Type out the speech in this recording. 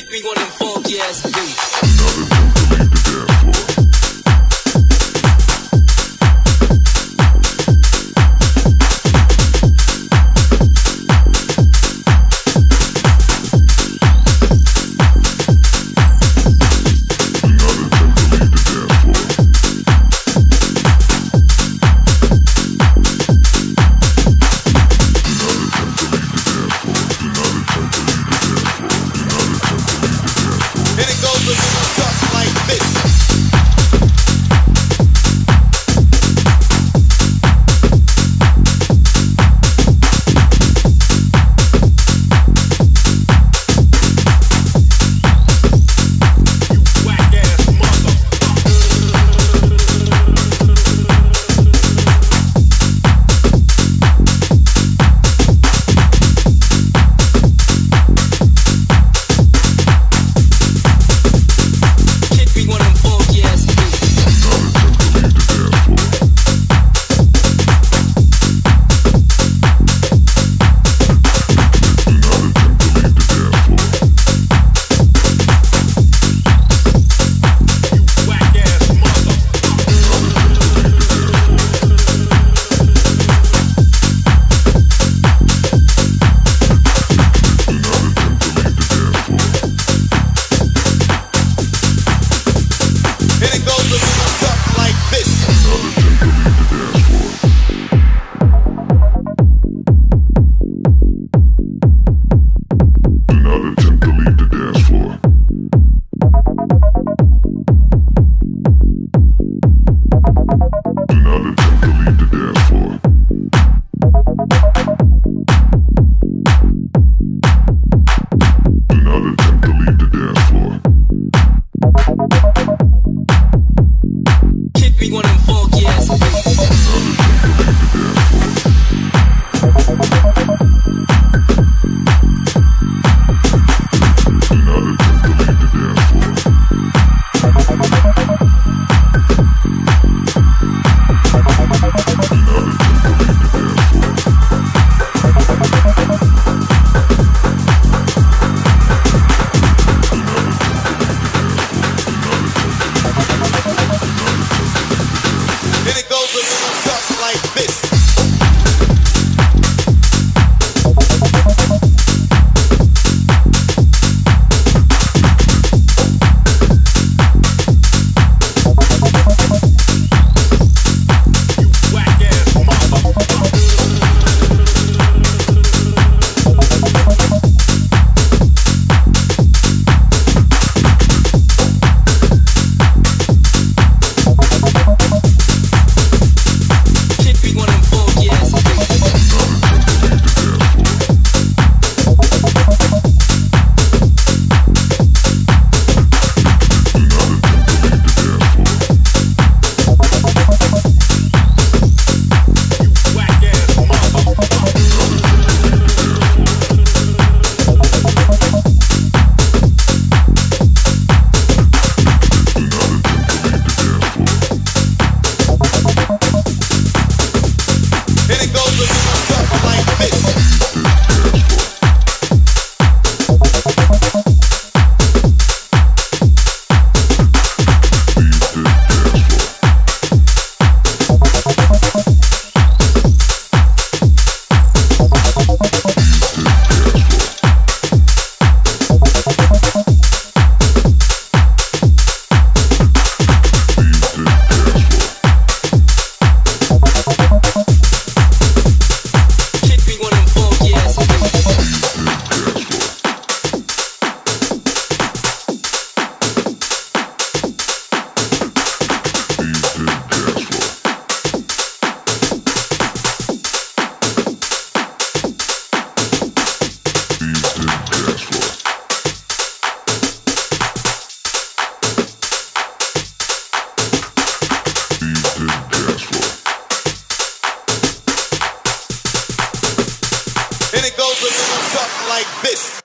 Hit me when I'm funky ass beats. Did it go. another attempt to leave. this. like this.